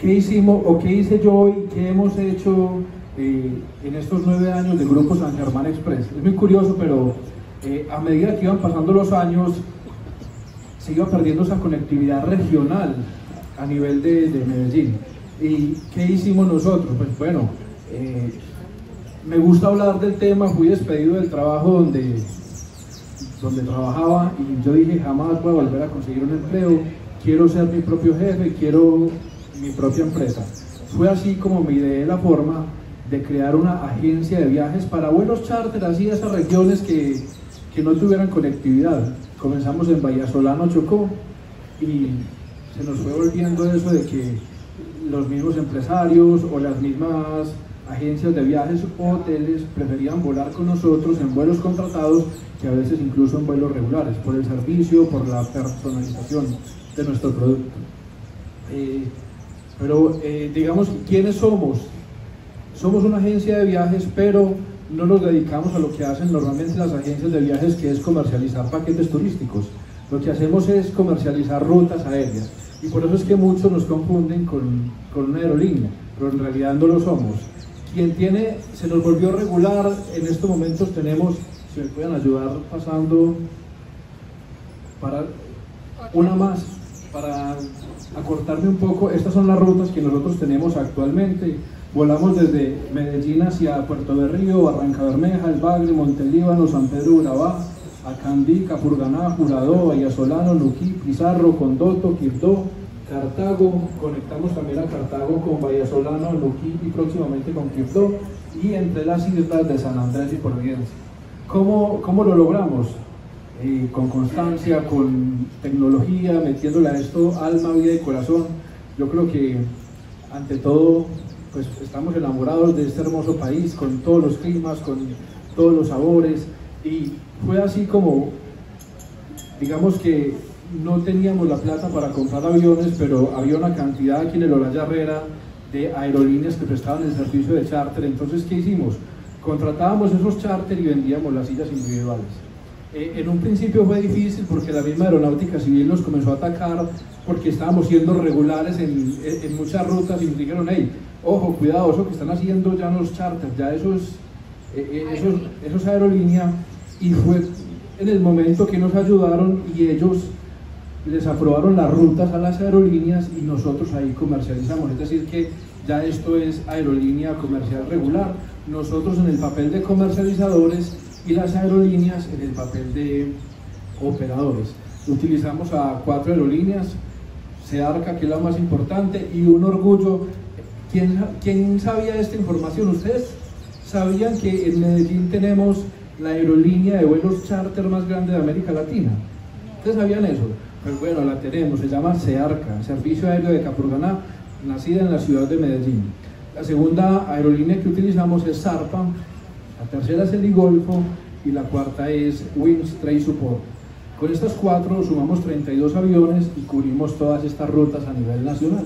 ¿qué hicimos o qué hice yo y qué hemos hecho eh, en estos nueve años del Grupo San Germán Express? Es muy curioso, pero eh, a medida que iban pasando los años, se iba perdiendo esa conectividad regional a nivel de, de Medellín. ¿Y qué hicimos nosotros? Pues bueno, eh, me gusta hablar del tema, fui despedido del trabajo donde, donde trabajaba y yo dije jamás voy a volver a conseguir un empleo, quiero ser mi propio jefe, quiero mi propia empresa. Fue así como me ideé la forma de crear una agencia de viajes para vuelos charter, así a esas regiones que, que no tuvieran conectividad. Comenzamos en Vallasolano, Chocó, y se nos fue volviendo eso de que los mismos empresarios o las mismas agencias de viajes o hoteles preferían volar con nosotros en vuelos contratados que a veces incluso en vuelos regulares, por el servicio, por la personalización de nuestro producto. Eh, pero eh, digamos, ¿quiénes somos? Somos una agencia de viajes, pero no nos dedicamos a lo que hacen normalmente las agencias de viajes, que es comercializar paquetes turísticos. Lo que hacemos es comercializar rutas aéreas. Y por eso es que muchos nos confunden con, con una aerolínea, pero en realidad no lo somos. Quien tiene, se nos volvió regular, en estos momentos tenemos, si me pueden ayudar pasando para una más, para acortarme un poco, estas son las rutas que nosotros tenemos actualmente. Volamos desde Medellín hacia Puerto de Río, Barranca Bermeja, El Bagre, Montelíbano, San Pedro Urabá, Acandí, Capurganá, Jurado, Vallasolano, Nuquí, Pizarro, Condoto, Quibdó, Cartago, conectamos también a Cartago con Vallasolano, Nuquí y próximamente con Quibdó, y entre las islas de San Andrés y Providencia. ¿Cómo, cómo lo logramos? Eh, con constancia, con tecnología, metiéndole a esto alma, vida y corazón. Yo creo que ante todo, pues estamos enamorados de este hermoso país, con todos los climas, con todos los sabores, y fue así como, digamos que no teníamos la plata para comprar aviones, pero había una cantidad aquí en el Olaya Herrera de aerolíneas que prestaban el servicio de charter. Entonces, ¿qué hicimos? Contratábamos esos charter y vendíamos las sillas individuales. Eh, en un principio fue difícil porque la misma aeronáutica civil nos comenzó a atacar porque estábamos siendo regulares en, en muchas rutas y nos dijeron, hey, ojo, cuidado, eso que están haciendo ya no es charter, ya eso es, eh, eh, eso, eso es aerolínea. Y fue en el momento que nos ayudaron y ellos les aprobaron las rutas a las aerolíneas y nosotros ahí comercializamos. Es decir, que ya esto es aerolínea comercial regular. Nosotros en el papel de comercializadores y las aerolíneas en el papel de operadores. Utilizamos a cuatro aerolíneas, SEARCA, que es la más importante, y un orgullo. ¿Quién, ¿Quién sabía esta información? ¿Ustedes sabían que en Medellín tenemos la aerolínea de vuelos charter más grande de América Latina? ¿Ustedes sabían eso? Pues bueno, la tenemos, se llama SEARCA, Servicio Aéreo de Capurganá, nacida en la ciudad de Medellín. La segunda aerolínea que utilizamos es SARPA, la tercera es el Golfo y la cuarta es Wings Trade Support. Con estas cuatro sumamos 32 aviones y cubrimos todas estas rutas a nivel nacional.